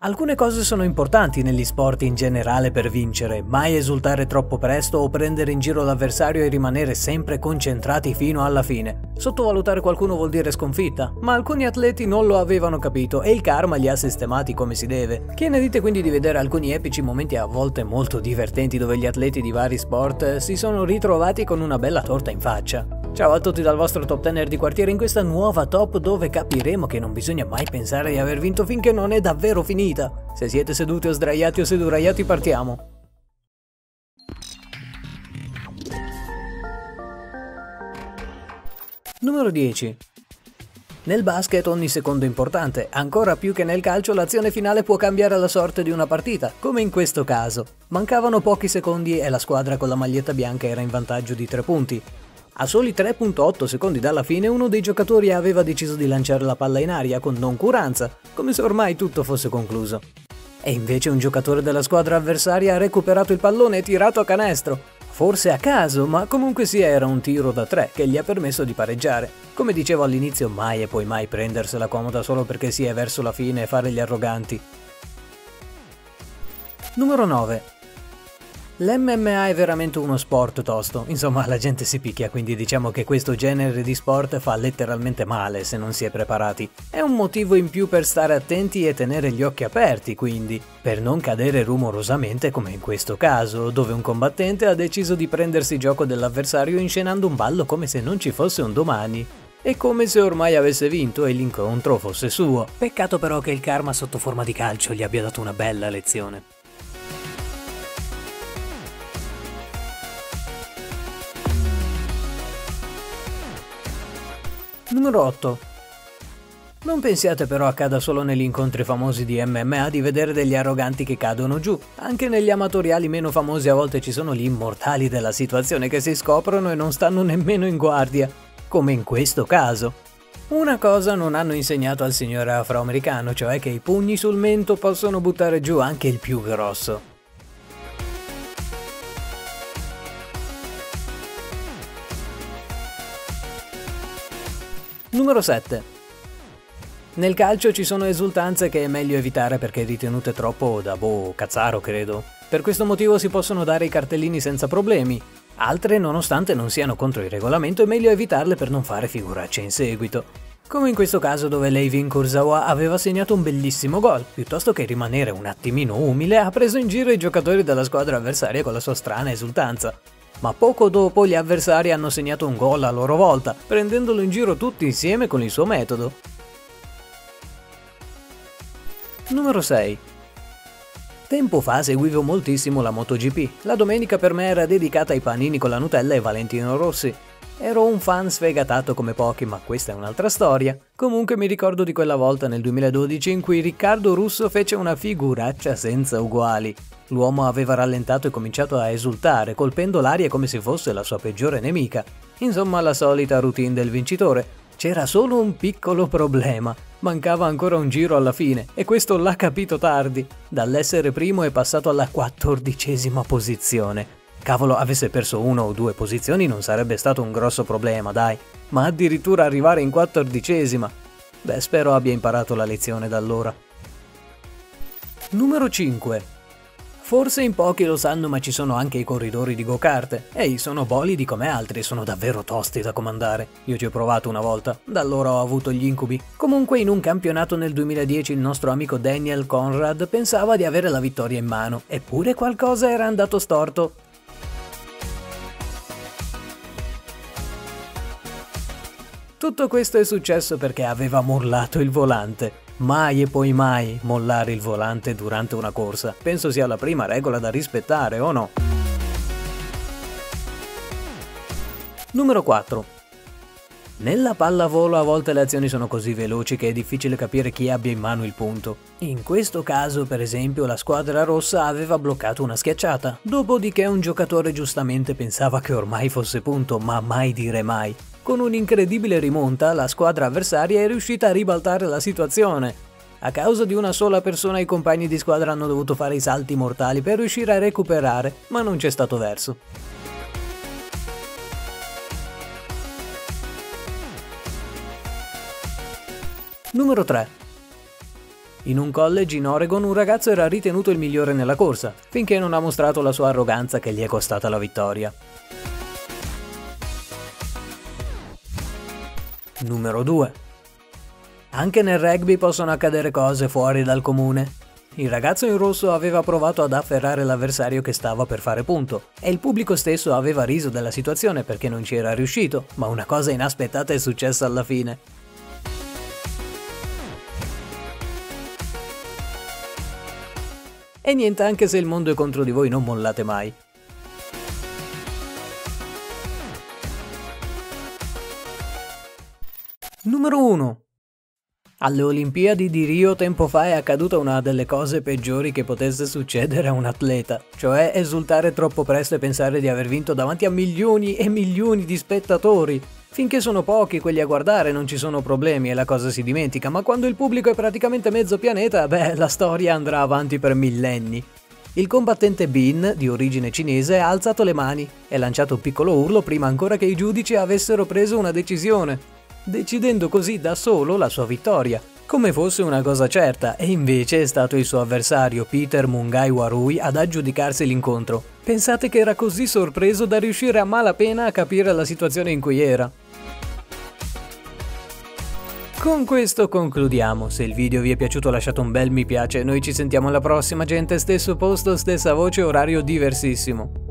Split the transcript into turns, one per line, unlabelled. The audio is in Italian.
Alcune cose sono importanti negli sport in generale per vincere, mai esultare troppo presto o prendere in giro l'avversario e rimanere sempre concentrati fino alla fine. Sottovalutare qualcuno vuol dire sconfitta, ma alcuni atleti non lo avevano capito e il karma li ha sistemati come si deve. Che ne dite quindi di vedere alcuni epici momenti a volte molto divertenti dove gli atleti di vari sport si sono ritrovati con una bella torta in faccia? Ciao a tutti dal vostro top tenner di quartiere in questa nuova top dove capiremo che non bisogna mai pensare di aver vinto finché non è davvero finita. Se siete seduti o sdraiati o seduraiati partiamo. Numero 10. Nel basket ogni secondo è importante, ancora più che nel calcio l'azione finale può cambiare la sorte di una partita, come in questo caso. Mancavano pochi secondi e la squadra con la maglietta bianca era in vantaggio di 3 punti. A soli 3.8 secondi dalla fine uno dei giocatori aveva deciso di lanciare la palla in aria con noncuranza, come se ormai tutto fosse concluso. E invece un giocatore della squadra avversaria ha recuperato il pallone e tirato a canestro. Forse a caso, ma comunque sia era un tiro da 3 che gli ha permesso di pareggiare. Come dicevo all'inizio, mai e poi mai prendersela comoda solo perché si è verso la fine e fare gli arroganti. Numero 9. L'MMA è veramente uno sport tosto, insomma la gente si picchia, quindi diciamo che questo genere di sport fa letteralmente male se non si è preparati. È un motivo in più per stare attenti e tenere gli occhi aperti, quindi, per non cadere rumorosamente come in questo caso, dove un combattente ha deciso di prendersi gioco dell'avversario inscenando un ballo come se non ci fosse un domani. È come se ormai avesse vinto e l'incontro fosse suo. Peccato però che il karma sotto forma di calcio gli abbia dato una bella lezione. Numero 8. Non pensiate però accada solo negli incontri famosi di MMA di vedere degli arroganti che cadono giù. Anche negli amatoriali meno famosi a volte ci sono gli immortali della situazione che si scoprono e non stanno nemmeno in guardia, come in questo caso. Una cosa non hanno insegnato al signore afroamericano, cioè che i pugni sul mento possono buttare giù anche il più grosso. Numero 7. Nel calcio ci sono esultanze che è meglio evitare perché ritenute troppo da boh, cazzaro credo. Per questo motivo si possono dare i cartellini senza problemi. Altre, nonostante non siano contro il regolamento, è meglio evitarle per non fare figuracce in seguito. Come in questo caso dove Leivin Kurzawa aveva segnato un bellissimo gol, piuttosto che rimanere un attimino umile ha preso in giro i giocatori della squadra avversaria con la sua strana esultanza ma poco dopo gli avversari hanno segnato un gol a loro volta, prendendolo in giro tutti insieme con il suo metodo. Numero 6. Tempo fa seguivo moltissimo la MotoGP. La domenica per me era dedicata ai panini con la Nutella e Valentino Rossi. Ero un fan sfegatato come pochi, ma questa è un'altra storia. Comunque mi ricordo di quella volta nel 2012 in cui Riccardo Russo fece una figuraccia senza uguali. L'uomo aveva rallentato e cominciato a esultare, colpendo l'aria come se fosse la sua peggiore nemica. Insomma, la solita routine del vincitore. C'era solo un piccolo problema. Mancava ancora un giro alla fine, e questo l'ha capito tardi. Dall'essere primo è passato alla quattordicesima posizione. Cavolo, avesse perso una o due posizioni non sarebbe stato un grosso problema, dai. Ma addirittura arrivare in quattordicesima. Beh, spero abbia imparato la lezione da allora. Numero 5. Forse in pochi lo sanno, ma ci sono anche i corridori di go-kart. Ehi, sono bolidi come altri, sono davvero tosti da comandare. Io ci ho provato una volta, da allora ho avuto gli incubi. Comunque, in un campionato nel 2010 il nostro amico Daniel Conrad pensava di avere la vittoria in mano, eppure qualcosa era andato storto. Tutto questo è successo perché aveva mollato il volante. Mai e poi mai mollare il volante durante una corsa. Penso sia la prima regola da rispettare, o no? Numero 4. Nella pallavolo a volte le azioni sono così veloci che è difficile capire chi abbia in mano il punto. In questo caso, per esempio, la squadra rossa aveva bloccato una schiacciata, dopodiché un giocatore giustamente pensava che ormai fosse punto, ma mai dire mai. Con un'incredibile rimonta, la squadra avversaria è riuscita a ribaltare la situazione. A causa di una sola persona i compagni di squadra hanno dovuto fare i salti mortali per riuscire a recuperare, ma non c'è stato verso. Numero 3. In un college in Oregon un ragazzo era ritenuto il migliore nella corsa, finché non ha mostrato la sua arroganza che gli è costata la vittoria. Numero 2. Anche nel rugby possono accadere cose fuori dal comune. Il ragazzo in rosso aveva provato ad afferrare l'avversario che stava per fare punto e il pubblico stesso aveva riso della situazione perché non ci era riuscito, ma una cosa inaspettata è successa alla fine. E niente, anche se il mondo è contro di voi, non mollate mai. Numero 1. Alle Olimpiadi di Rio tempo fa è accaduta una delle cose peggiori che potesse succedere a un atleta, cioè esultare troppo presto e pensare di aver vinto davanti a milioni e milioni di spettatori. Finché sono pochi quelli a guardare non ci sono problemi e la cosa si dimentica, ma quando il pubblico è praticamente mezzo pianeta, beh, la storia andrà avanti per millenni. Il combattente Bin, di origine cinese, ha alzato le mani e lanciato un piccolo urlo prima ancora che i giudici avessero preso una decisione decidendo così da solo la sua vittoria, come fosse una cosa certa, e invece è stato il suo avversario Peter Mungai Warui ad aggiudicarsi l'incontro. Pensate che era così sorpreso da riuscire a malapena a capire la situazione in cui era. Con questo concludiamo, se il video vi è piaciuto lasciate un bel mi piace, noi ci sentiamo alla prossima gente, stesso posto, stessa voce, orario diversissimo.